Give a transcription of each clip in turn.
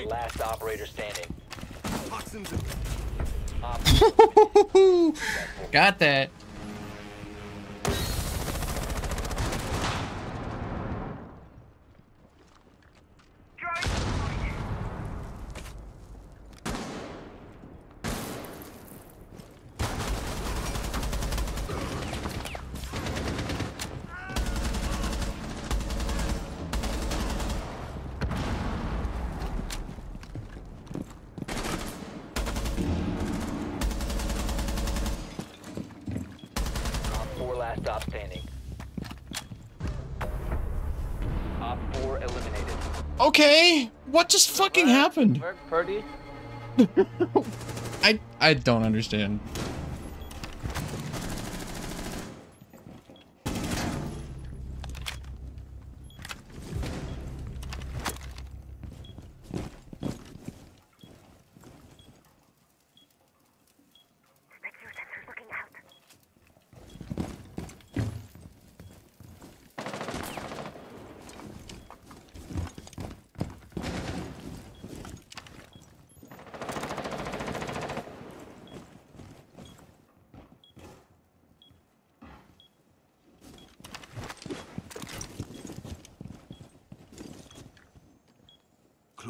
Op four, Last operator standing. Toxins Op Got that. Op four last stop standing. Op four eliminated. Okay, what just fucking happened? Purdie. I I don't understand.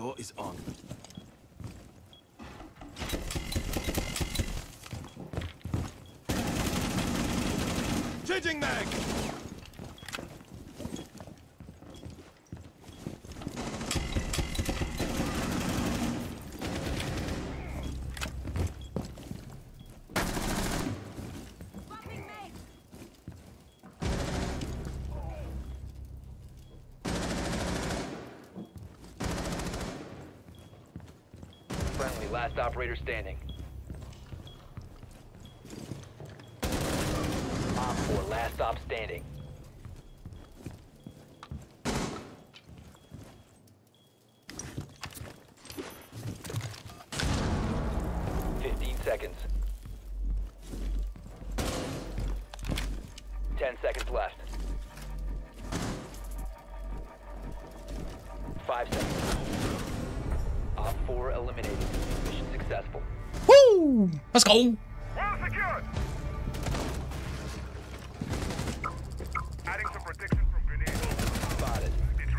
Claw is on. Changing mag! Friendly last operator standing. Op four last stop standing.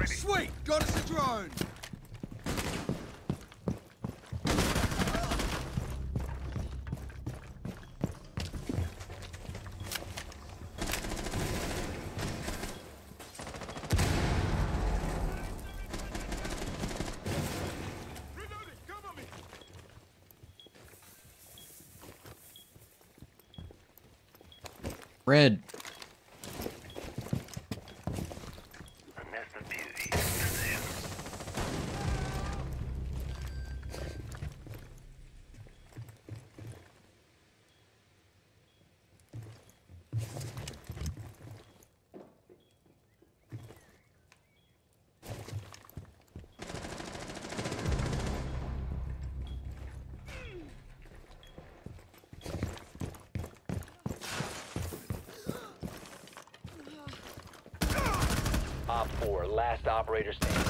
Ready. Sweet! Got us a drone! Reloading, cover me. Red. four, last operator standing.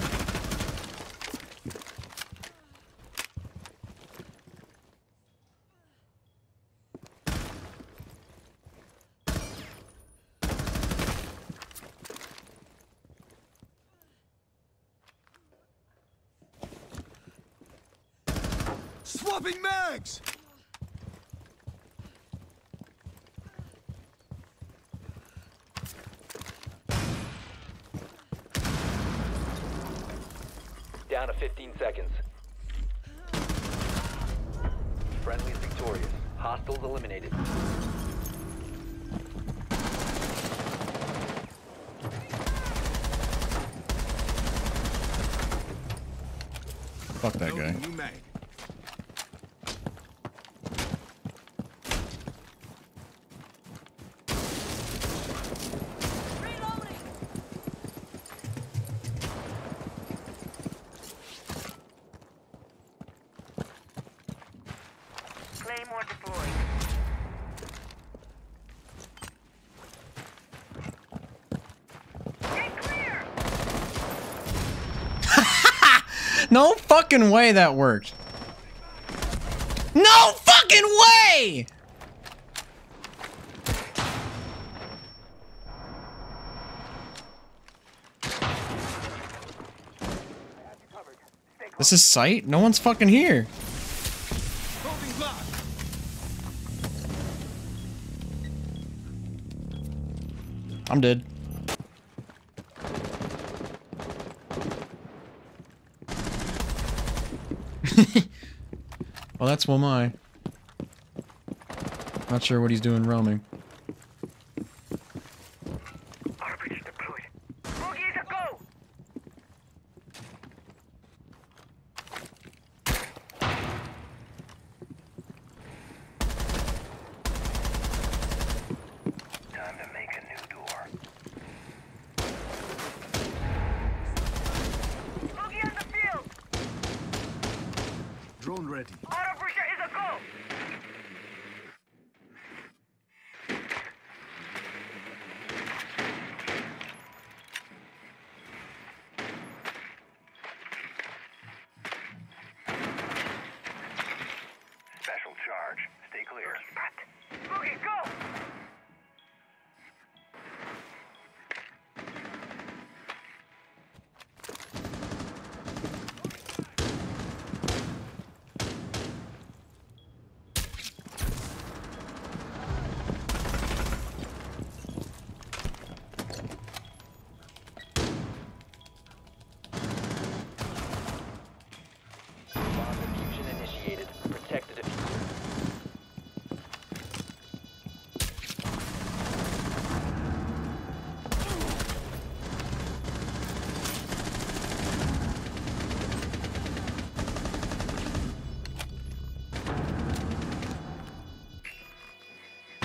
Swapping mags! 15 seconds. Friendly's victorious. Hostiles eliminated. Fuck that guy. No fucking way that worked. No fucking way! This is sight? No one's fucking here. I'm dead. Well, that's Wamai. Not sure what he's doing roaming. RPG deployed.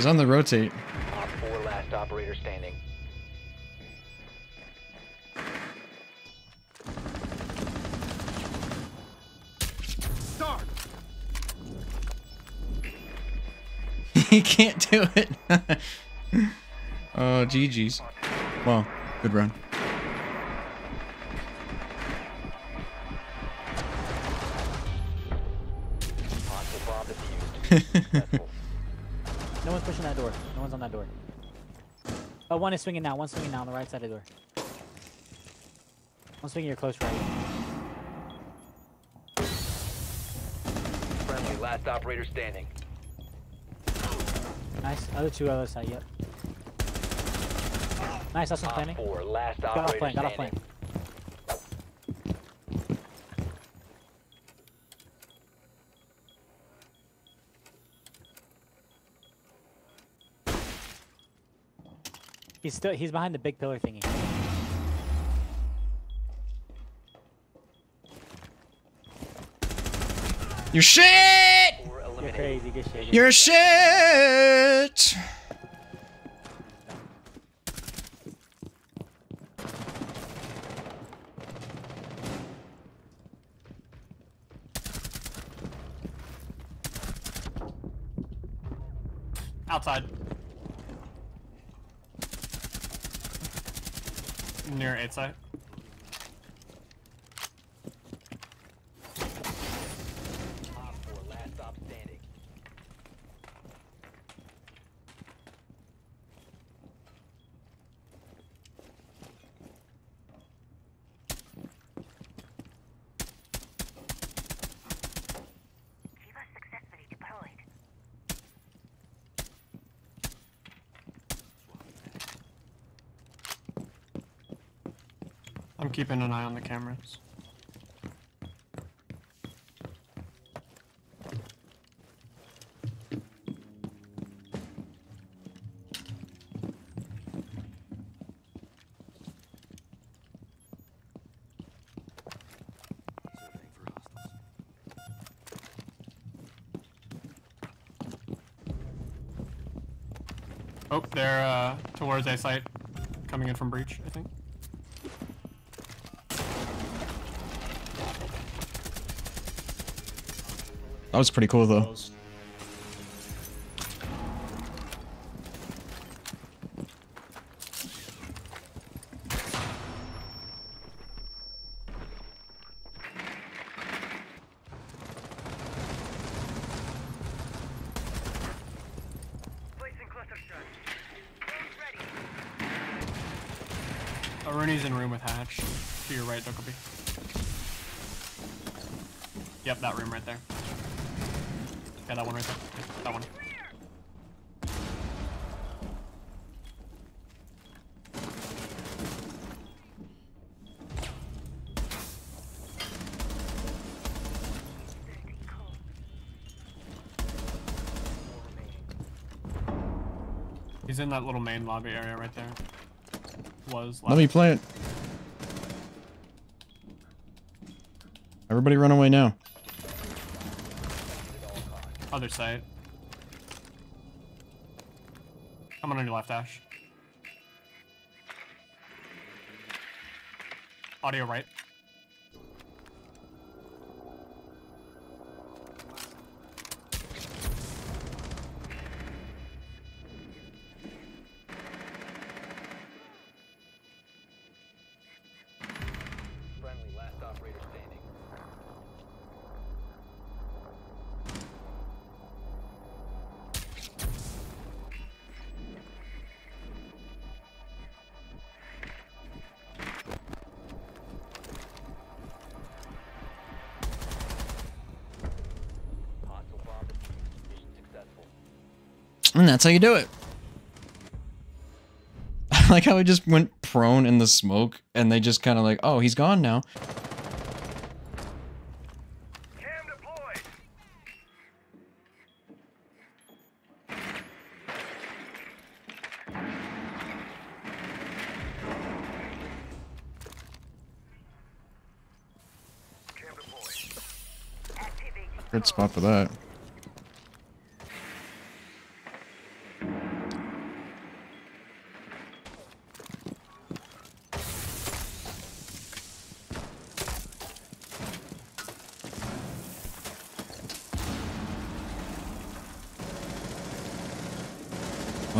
He's on the rotate. Op 4 last operator standing. Start. he can't do it. oh, GG's. Well, good run. that one's on that door. Oh, one is swinging now. One's swinging now on the right side of the door. One swinging your close right. Friendly last operator standing. Nice. Other two other side. Yep. Nice. That's Op planning. 4 last Got off plane. Got off standing. He's still. He's behind the big pillar thingy. You're shit! 4 You're crazy. Good shit. You're shit! Side. I'm keeping an eye on the cameras. Oh, they're uh, towards A site, coming in from breach, I think. That was pretty cool though. Oh, Rooney's in room with Hatch. To your right, Dokkaebi. Yep, that room right there. Yeah, that one right there. Yeah, that one. He's in that little main lobby area right there. Was Let me plant. Everybody run away now. Other side. Coming on your left, Ash. Audio right. And that's how you do it. I like how he just went prone in the smoke and they just kind of like, oh, he's gone now. Cam deployed. Cam deployed. Activating. Good spot for that.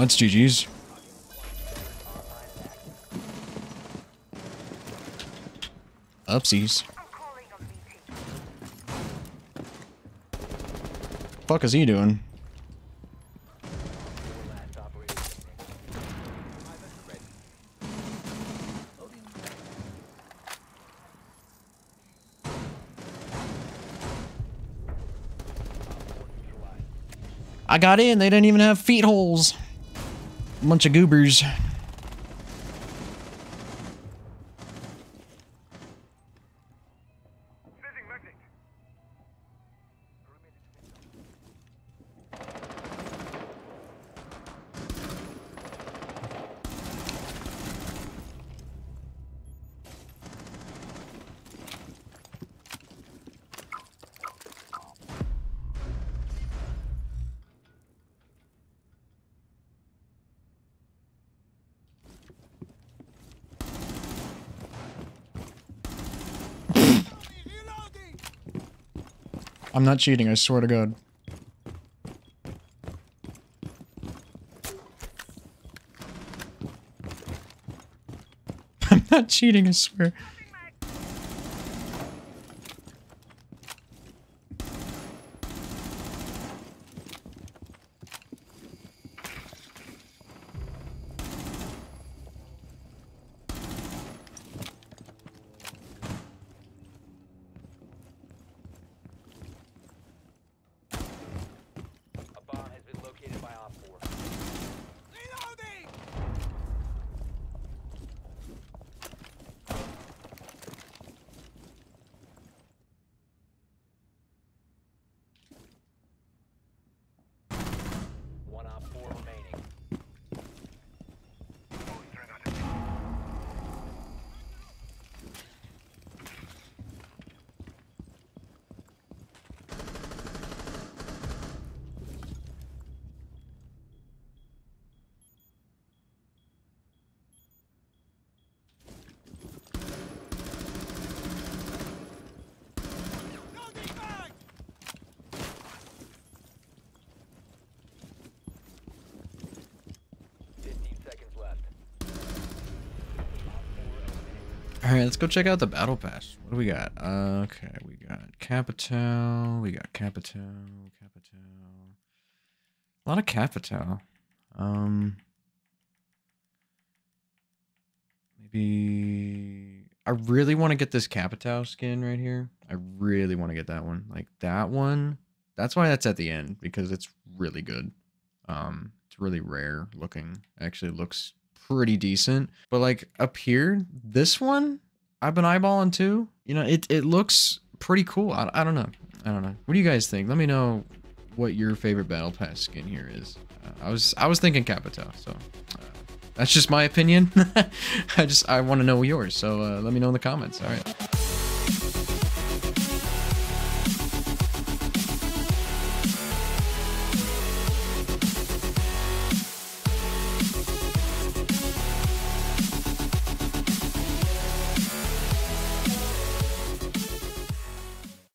That's GG's. Upsies. Fuck is he doing? I got in, they didn't even have feet holes. Bunch of goobers. I'm not cheating, I swear to God. I'm not cheating, I swear. A bomb has been located by Op 4. All right, let's go check out the battle pass. What do we got? Okay, we got Capital. We got Capital. Capital. A lot of Capital. Um, maybe I really want to get this Capital skin right here. I really want to get that one. Like that one. That's why that's at the end because it's really good. Um, it's really rare looking. Actually looks pretty decent. But like up here, this one I've been eyeballing too. You know, it it looks pretty cool. I, I don't know. I don't know. What do you guys think? Let me know what your favorite battle pass skin here is. Uh, I was I was thinking Capita, so uh, that's just my opinion. I just I want to know yours. So uh, let me know in the comments. All right.